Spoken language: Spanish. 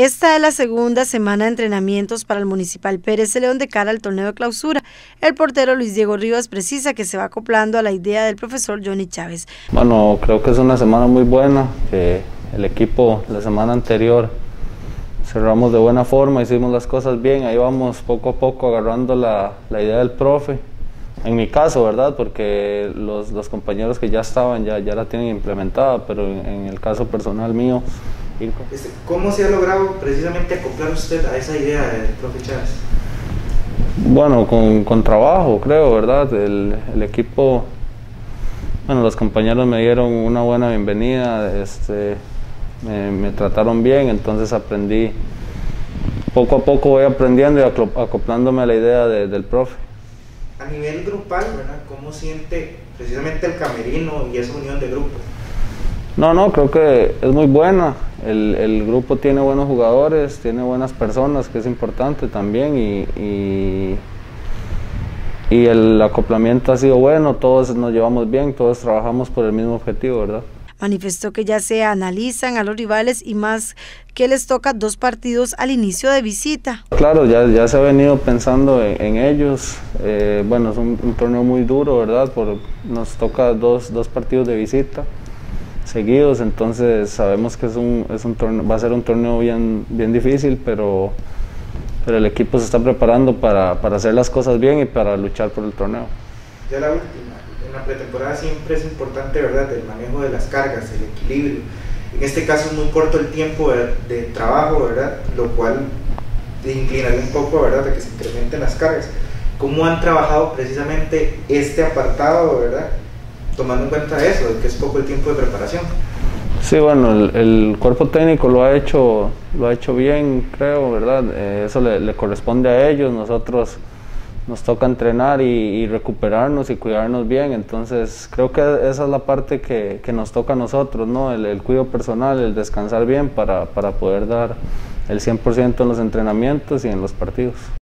Esta es la segunda semana de entrenamientos para el Municipal Pérez León de cara al torneo de clausura. El portero Luis Diego Rivas precisa que se va acoplando a la idea del profesor Johnny Chávez. Bueno, creo que es una semana muy buena, que el equipo la semana anterior cerramos de buena forma, hicimos las cosas bien, ahí vamos poco a poco agarrando la, idea del profe. En mi caso, ¿verdad? Porque los, compañeros que ya estaban ya, ya la tienen implementada, pero en el caso personal mío este, ¿Cómo se ha logrado precisamente acoplar usted a esa idea del profe Chávez? Bueno, con, trabajo, creo, ¿verdad? El, equipo, bueno, los compañeros me dieron una buena bienvenida, este, me, trataron bien, entonces aprendí, poco a poco voy aprendiendo y acoplándome a la idea del profe. A nivel grupal, ¿verdad? ¿Cómo siente precisamente el camerino y esa unión de grupo? No, no, creo que es muy buena. El, grupo tiene buenos jugadores, tiene buenas personas, que es importante también, y, y, el acoplamiento ha sido bueno, todos nos llevamos bien, todos trabajamos por el mismo objetivo, ¿verdad? Manifestó que ya se analizan a los rivales y más que les toca dos partidos al inicio de visita. Claro, ya, ya se ha venido pensando en, ellos. Eh, bueno, es un, torneo muy duro, ¿verdad? Por, nos toca dos, dos partidos de visita seguidos, entonces sabemos que es un, es un torneo, va a ser un torneo bien, bien difícil, pero, pero el equipo se está preparando para, para hacer las cosas bien y para luchar por el torneo. Ya la última, en la pretemporada siempre es importante, ¿verdad?, el manejo de las cargas, el equilibrio. En este caso es muy corto el tiempo de, trabajo, ¿verdad?, lo cual inclinaría un poco, ¿verdad?, a que se incrementen las cargas. ¿Cómo han trabajado precisamente este apartado, ¿verdad?, tomando en cuenta eso, que es poco el tiempo de preparación. Sí, bueno, el, cuerpo técnico lo ha hecho, lo ha hecho bien, creo, ¿verdad? Eh, eso le, corresponde a ellos, nosotros nos toca entrenar y, recuperarnos y cuidarnos bien, entonces creo que esa es la parte que, nos toca a nosotros, ¿no? El, el cuidado personal, el descansar bien para, para poder dar el 100% en los entrenamientos y en los partidos.